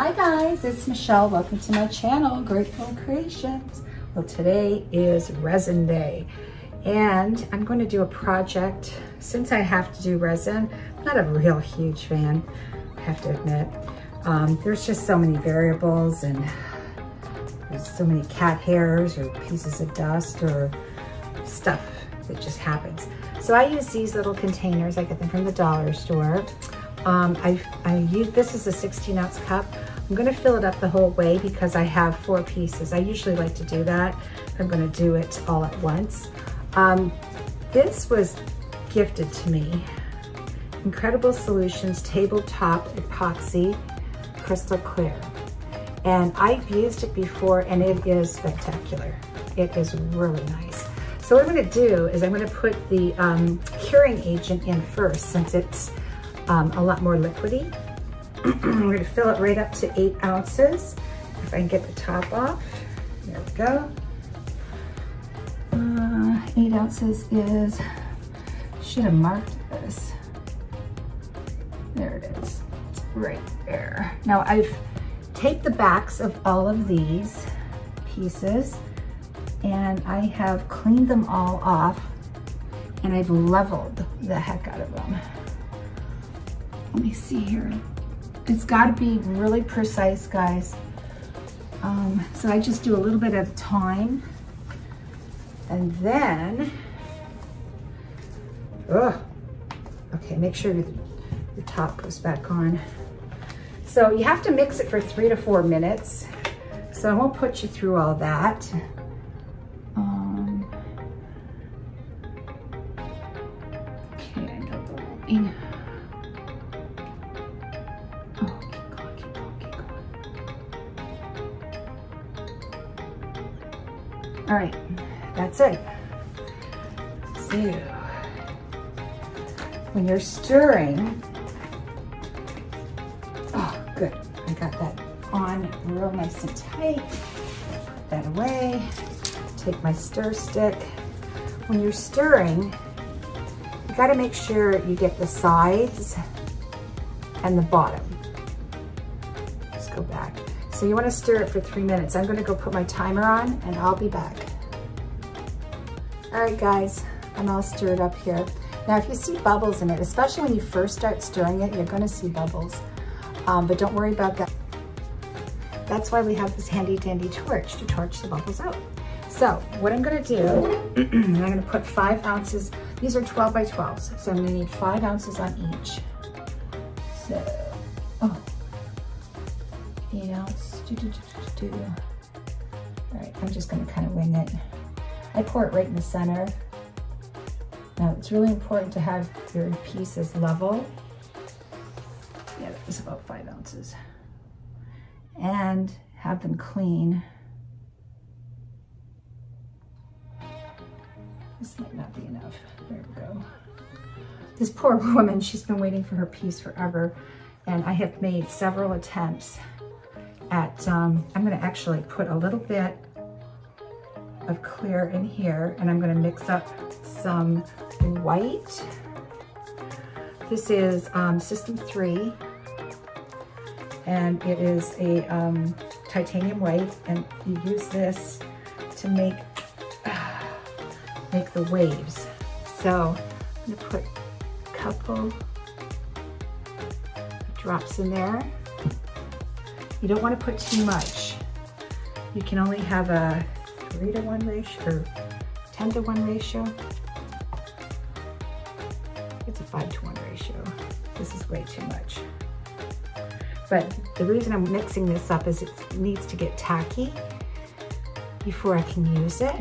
Hi guys, it's Michelle. Welcome to my channel, Grateful Creations. Well, today is resin day and I'm going to do a project. Since I have to do resin, I'm not a real huge fan, I have to admit. Um, there's just so many variables and there's so many cat hairs or pieces of dust or stuff that just happens. So I use these little containers. I get them from the dollar store. Um, I, I use, this is a 16 ounce cup. I'm gonna fill it up the whole way because I have four pieces. I usually like to do that. I'm gonna do it all at once. Um, this was gifted to me. Incredible Solutions Tabletop Epoxy Crystal Clear. And I've used it before and it is spectacular. It is really nice. So what I'm gonna do is I'm gonna put the um, curing agent in first since it's um, a lot more liquidy. I'm gonna fill it right up to eight ounces. If I can get the top off, there we go. Uh, eight ounces is, should have marked this. There it is, right there. Now I've taped the backs of all of these pieces and I have cleaned them all off and I've leveled the heck out of them. Let me see here. It's gotta be really precise, guys. Um, so I just do a little bit a time. And then, ugh, okay, make sure your, the top goes back on. So you have to mix it for three to four minutes. So I won't put you through all that. You're stirring, oh, good. I got that on real nice and tight. Put that away. Take my stir stick. When you're stirring, you gotta make sure you get the sides and the bottom. Let's go back. So you wanna stir it for three minutes. I'm gonna go put my timer on and I'll be back. All right guys, I'm all stirred up here. Now if you see bubbles in it, especially when you first start stirring it, you're gonna see bubbles. Um, but don't worry about that. That's why we have this handy dandy torch to torch the bubbles out. So what I'm gonna do, I'm gonna put five ounces, these are 12 by 12s, so I'm gonna need five ounces on each. So, oh, eight ounce do, do, do, do, All right, I'm just gonna kind of wing it. I pour it right in the center. Now it's really important to have your pieces level. Yeah, that was about five ounces. And have them clean. This might not be enough. There we go. This poor woman, she's been waiting for her piece forever. And I have made several attempts at, um, I'm gonna actually put a little bit of clear in here and I'm gonna mix up some white. This is um, System 3 and it is a um, titanium white and you use this to make, uh, make the waves. So I'm gonna put a couple drops in there. You don't want to put too much. You can only have a three to one ratio or 10 to one ratio. Way too much. But the reason I'm mixing this up is it needs to get tacky before I can use it.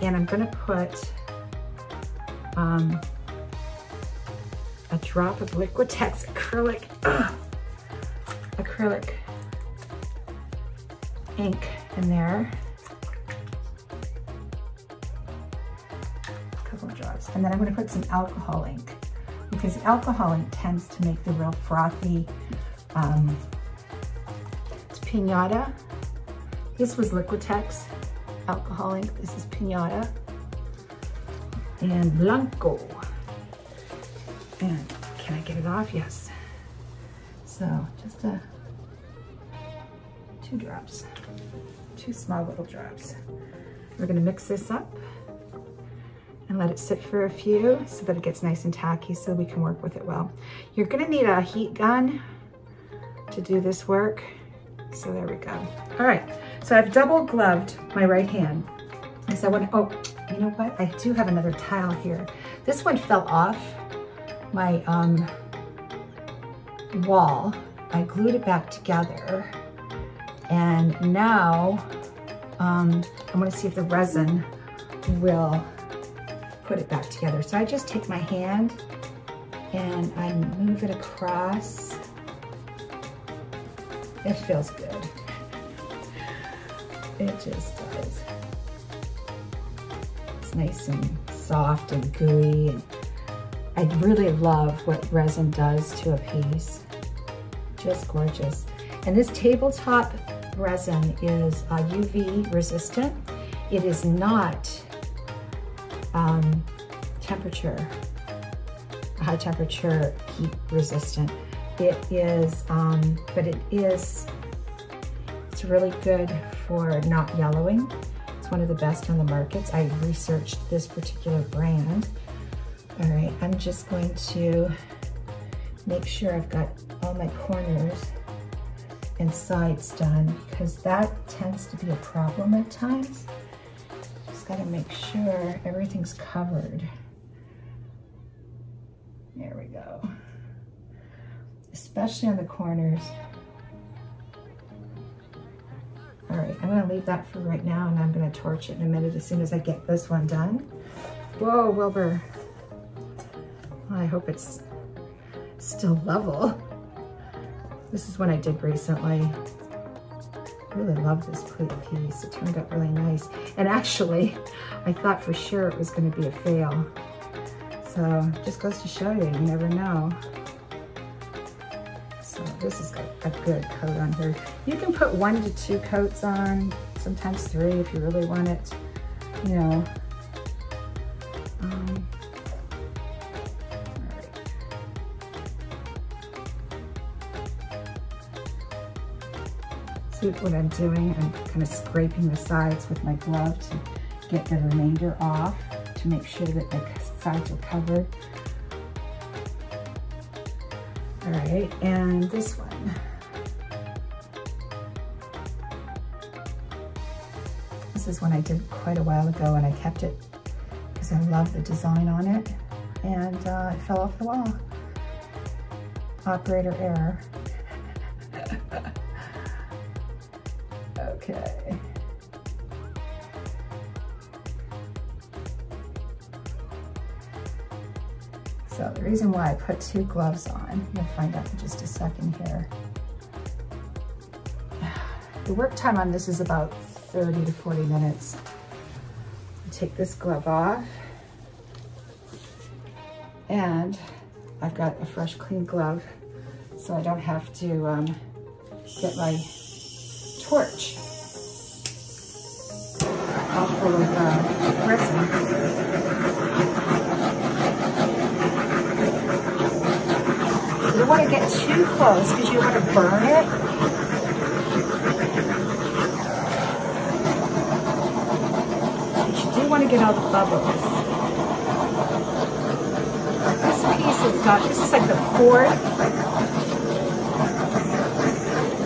And I'm gonna put um, a drop of Liquitex acrylic. Ugh acrylic ink in there. A couple of drops. And then I'm gonna put some alcohol ink because alcohol tends to make the real frothy, um, it's Pinata. This was Liquitex alcohol ink. This is Pinata. And Blanco. And can I get it off? Yes. So just a two drops, two small little drops. We're gonna mix this up let it sit for a few so that it gets nice and tacky so we can work with it well. You're gonna need a heat gun to do this work. So there we go. All right, so I've double gloved my right hand. So I want, oh, you know what? I do have another tile here. This one fell off my um, wall. I glued it back together. And now um, I'm gonna see if the resin will put it back together. So I just take my hand and I move it across. It feels good. It just does. It's nice and soft and gooey. And I really love what resin does to a piece. Just gorgeous. And this tabletop resin is uh, UV resistant. It is not um, temperature, high temperature heat resistant. It is, um, but it is, it's really good for not yellowing. It's one of the best on the markets. I researched this particular brand. All right, I'm just going to make sure I've got all my corners and sides done because that tends to be a problem at times. Gotta make sure everything's covered. There we go. Especially on the corners. All right, I'm gonna leave that for right now and I'm gonna torch it in a minute as soon as I get this one done. Whoa, Wilbur. I hope it's still level. This is one I did recently. I really love this plate piece. It turned out really nice. And actually, I thought for sure it was gonna be a fail. So just goes to show you, you never know. So this has got a good coat on here. You can put one to two coats on, sometimes three if you really want it, you know. See what I'm doing? I'm kind of scraping the sides with my glove to get the remainder off to make sure that the sides are covered. All right, and this one. This is one I did quite a while ago and I kept it because I love the design on it and uh, it fell off the wall. Operator error. I put two gloves on, you'll find out in just a second here. The work time on this is about 30 to 40 minutes. take this glove off and I've got a fresh clean glove so I don't have to um, get my torch full of uh, resin. You don't to get too close because you want to burn it. But you do want to get all the bubbles. This piece has got, this is like the fourth,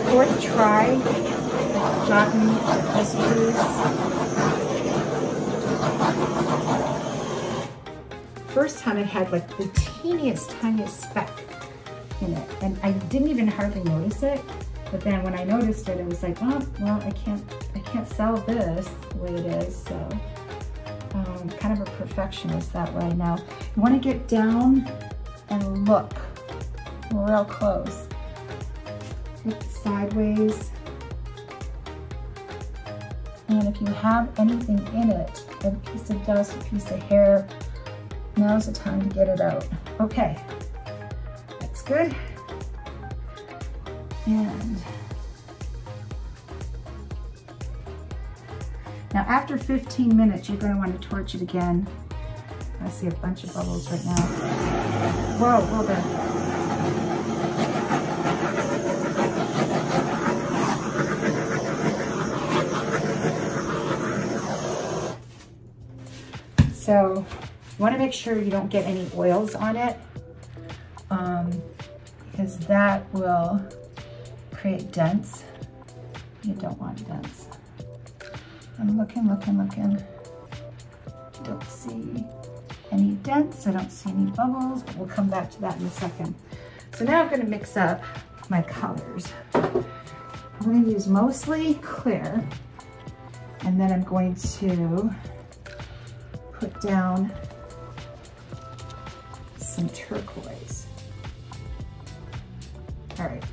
fourth try I've gotten this piece. First time it had like the teeniest, tiniest speck in it. And I didn't even hardly notice it. But then when I noticed it, it was like, oh, well, I can't, I can't sell this the way it is. So um, kind of a perfectionist that way. Now, you want to get down and look real close. Look sideways. And if you have anything in it, a piece of dust, a piece of hair, now's the time to get it out. Okay, good. And now after 15 minutes, you're gonna to want to torch it again. I see a bunch of bubbles right now. Whoa, whoa there. So you want to make sure you don't get any oils on it. Um, that will create dents. You don't want dents. I'm looking, looking, looking. Don't see any dents. I don't see any bubbles, but we'll come back to that in a second. So now I'm gonna mix up my colors. I'm gonna use mostly clear, and then I'm going to put down some turquoise. All right,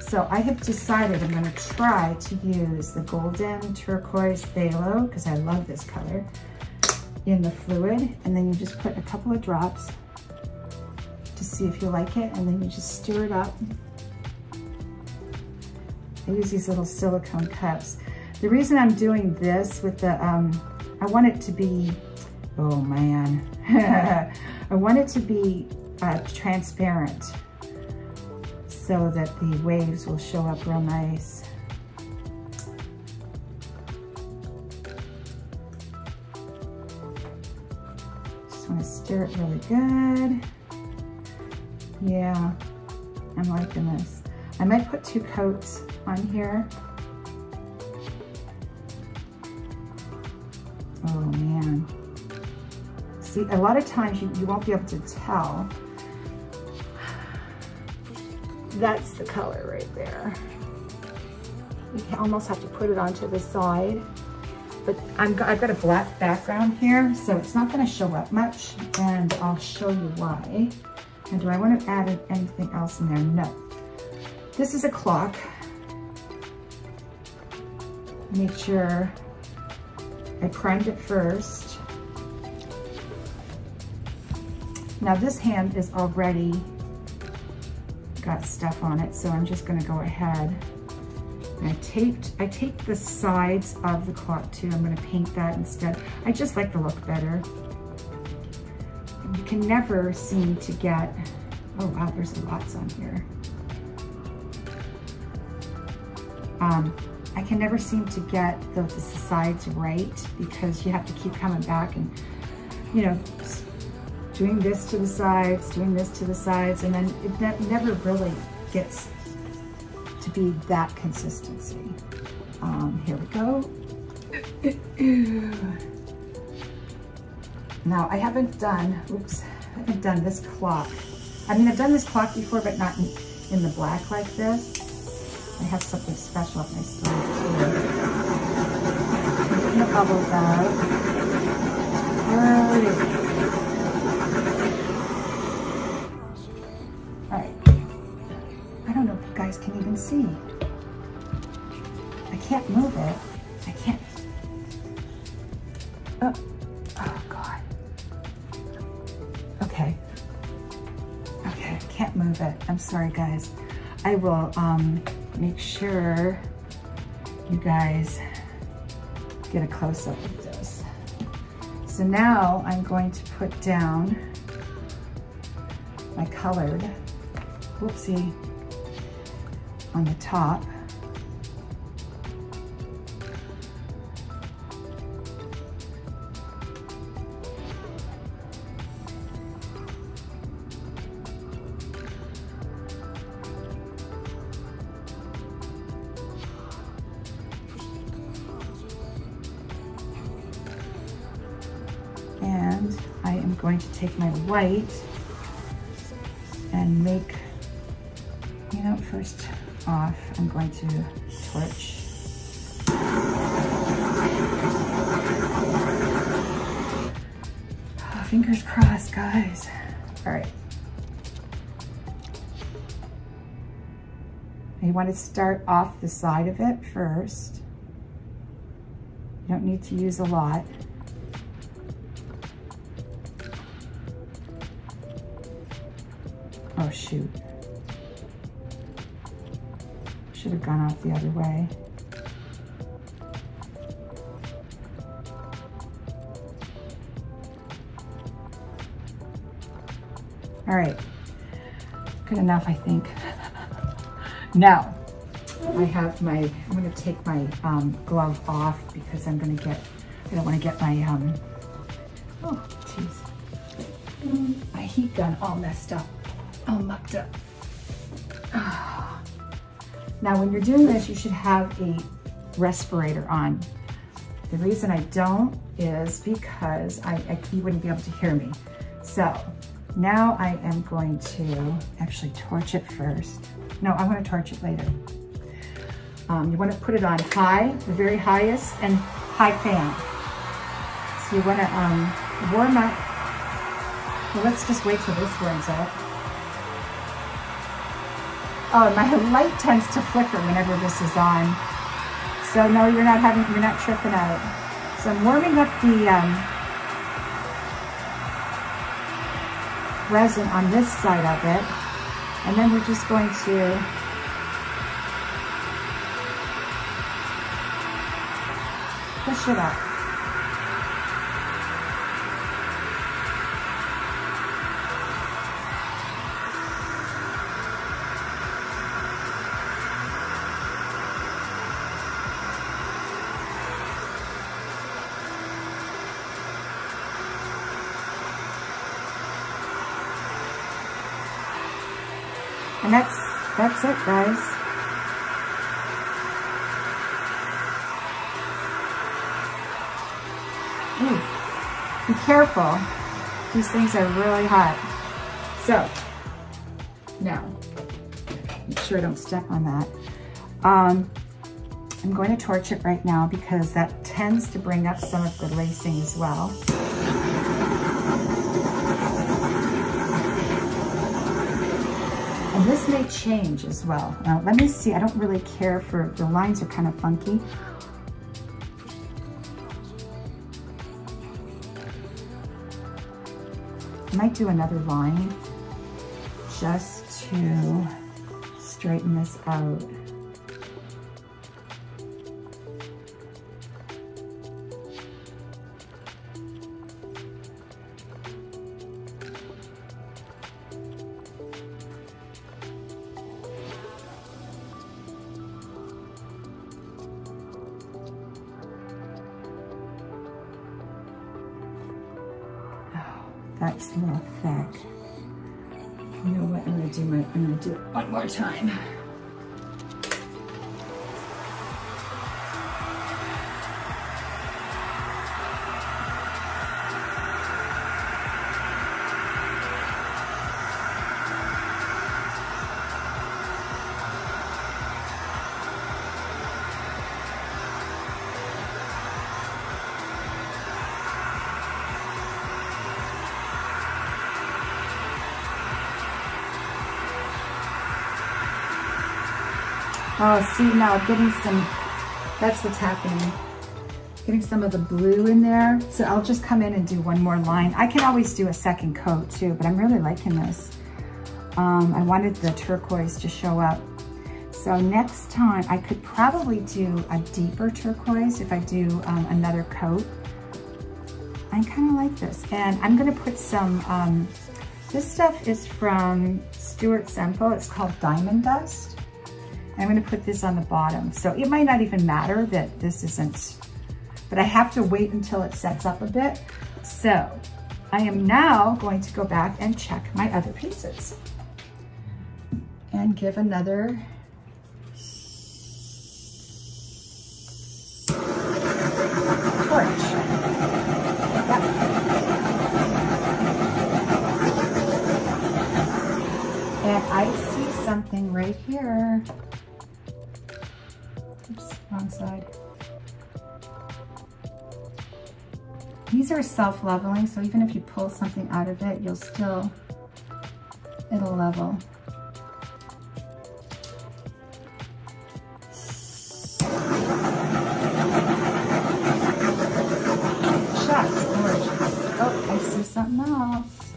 so I have decided I'm gonna try to use the golden turquoise phthalo, because I love this color, in the fluid. And then you just put a couple of drops to see if you like it, and then you just stir it up. I use these little silicone cups. The reason I'm doing this with the, um, I want it to be, oh man, I want it to be uh, transparent so that the waves will show up real nice. Just want to stir it really good. Yeah, I'm liking this. I might put two coats on here. Oh man. See, a lot of times you, you won't be able to tell. That's the color right there. You almost have to put it onto the side. But I'm, I've got a black background here, so it's not gonna show up much, and I'll show you why. And do I want to add anything else in there? No. This is a clock. Make sure I primed it first. Now this hand is already got stuff on it, so I'm just gonna go ahead. And I taped, I taped the sides of the clock too. I'm gonna paint that instead. I just like the look better. You can never seem to get, oh wow, there's lots on here. Um, I can never seem to get the, the sides right because you have to keep coming back and, you know, doing this to the sides, doing this to the sides, and then it ne never really gets to be that consistency. Um, here we go. now I haven't done, oops, I haven't done this clock. I mean, I've done this clock before, but not in, in the black like this. I have something special up my sleeve too. Putting the bubbles. Alright. See. I can't move it. I can't. Oh, oh God. Okay. Okay, I can't move it. I'm sorry, guys. I will um, make sure you guys get a close-up of this. So now I'm going to put down my colored, whoopsie, on the top. And I am going to take my white and make, I'm going to torch. Oh, fingers crossed, guys. All right. You want to start off the side of it first. You don't need to use a lot. Oh shoot. Should have gone off the other way. All right, good enough, I think. now, I have my, I'm gonna take my um, glove off because I'm gonna get, I don't wanna get my um, Oh, jeez. My heat gun all messed up, all mucked up. Now, when you're doing this, you should have a respirator on. The reason I don't is because I, I, you wouldn't be able to hear me. So now I am going to actually torch it first. No, I want to torch it later. Um, you want to put it on high, the very highest, and high fan. So you want to um, warm up. Well, let's just wait till this warms up. Oh, my light tends to flicker whenever this is on. So no, you're not having, you're not tripping out. So I'm warming up the um, resin on this side of it. And then we're just going to push it up. And that's, that's it, guys. Ooh, be careful. These things are really hot. So, now, make sure I don't step on that. Um, I'm going to torch it right now because that tends to bring up some of the lacing as well. And this may change as well. Now, let me see. I don't really care for, the lines are kind of funky. I might do another line just to straighten this out. That's a little thick. You know what, I'm gonna do my, I'm gonna do it one more time. Oh, see now getting some, that's what's happening. Getting some of the blue in there. So I'll just come in and do one more line. I can always do a second coat too, but I'm really liking this. Um, I wanted the turquoise to show up. So next time I could probably do a deeper turquoise if I do um, another coat. I kind of like this. And I'm gonna put some, um, this stuff is from Stuart Semple. It's called Diamond Dust. I'm gonna put this on the bottom. So it might not even matter that this isn't, but I have to wait until it sets up a bit. So I am now going to go back and check my other pieces and give another torch. And I see something right here. Wrong side. These are self-leveling, so even if you pull something out of it, you'll still, it'll level. Oh, something else.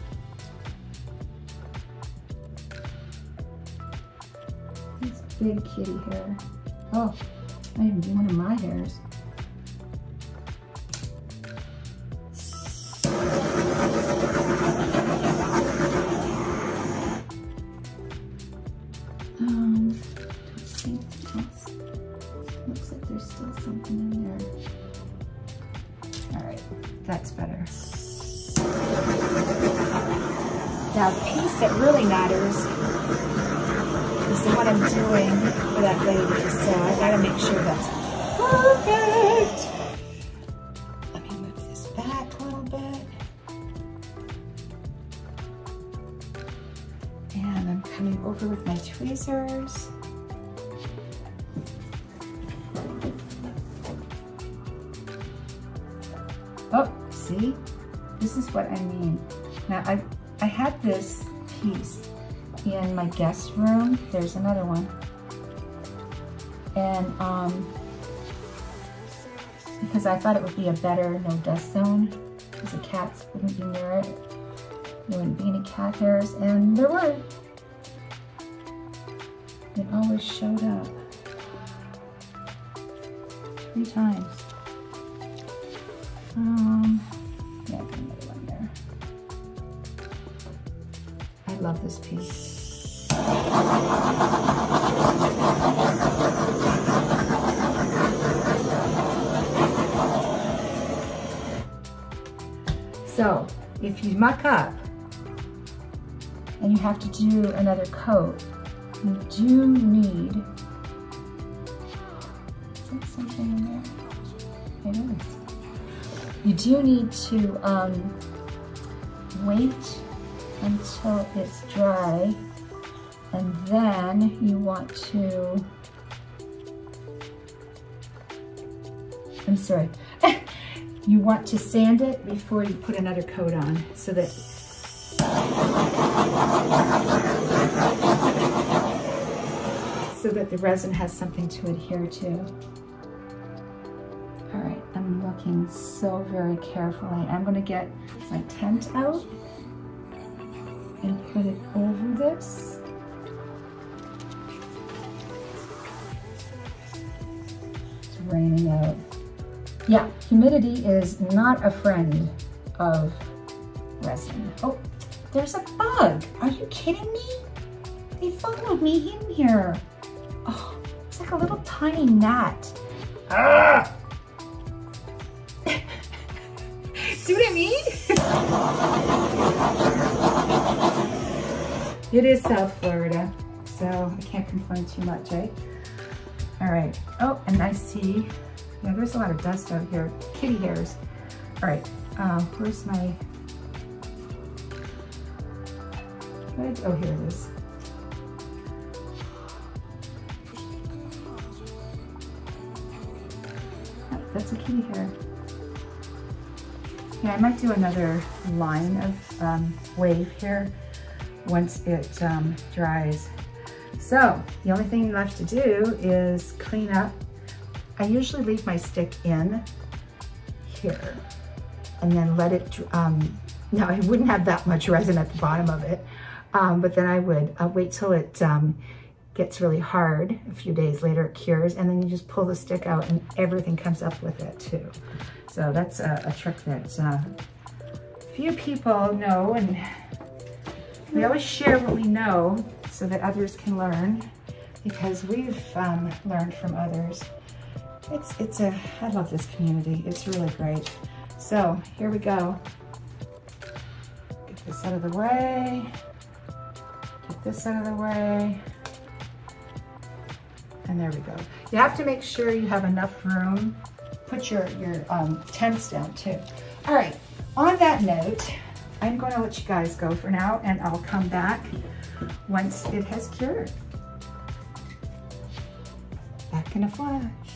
This big kitty hair. Oh, I even do one of my hairs. Um, Looks like there's still something in there. All right, that's better. The piece that really matters one I'm doing for that lady. So I gotta make sure that's perfect. Let me move this back a little bit. And I'm coming over with my tweezers. Oh, see? This is what I mean. Now, I, my guest room. There's another one. And um, because I thought it would be a better no dust zone because the cats wouldn't be near it. There wouldn't be any cat hairs, and there were. It always showed up. Three times. Um, yeah, another one there. I love this piece. So, if you muck up and you have to do another coat, you do need, something in there? It is. You do need to um, wait until it's dry and then you want to, I'm sorry, you want to sand it before you put another coat on so that so that the resin has something to adhere to. All right, I'm looking so very carefully. I'm gonna get my tent out and put it over this. Raining out. Yeah, humidity is not a friend of resin. Oh, there's a bug. Are you kidding me? They followed me in here. Oh, it's like a little tiny gnat. Ah! See what I mean? it is South Florida, so I can't complain too much, right? All right. Oh, and I see, yeah, there's a lot of dust out here. Kitty hairs. All right, uh, where's my, oh, here it is. Oh, that's a kitty hair. Yeah, I might do another line of um, wave here once it um, dries. So the only thing left to do is clean up. I usually leave my stick in here and then let it, um, now I wouldn't have that much resin at the bottom of it, um, but then I would uh, wait till it um, gets really hard. A few days later it cures and then you just pull the stick out and everything comes up with it too. So that's a, a trick that uh, few people know and we always share what we know so that others can learn because we've um, learned from others. It's, it's a, I love this community. It's really great. So here we go. Get this out of the way. Get this out of the way. And there we go. You have to make sure you have enough room put your, your um, tents down too. All right, on that note, I'm going to let you guys go for now and I'll come back once it has cured. Back in a flash.